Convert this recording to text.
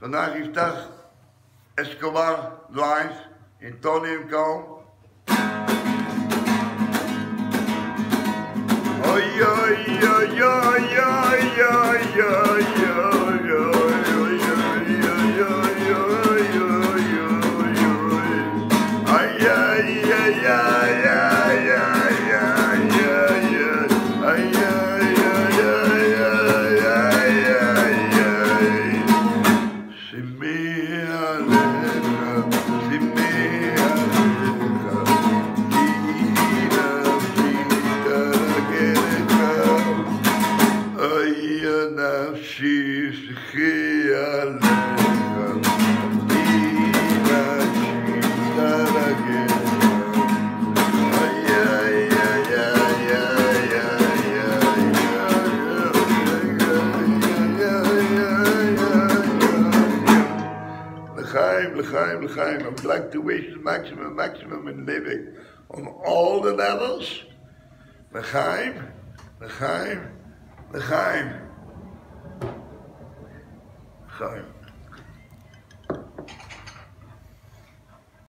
Vandaag is dag Escobar live in Tony Kalm. Oi, oi, yeah, yeah. ונפשי שכי עליך, like to wish the maximum, maximum in living on all the levels. L'chaim, l'chaim, l'chaim. home.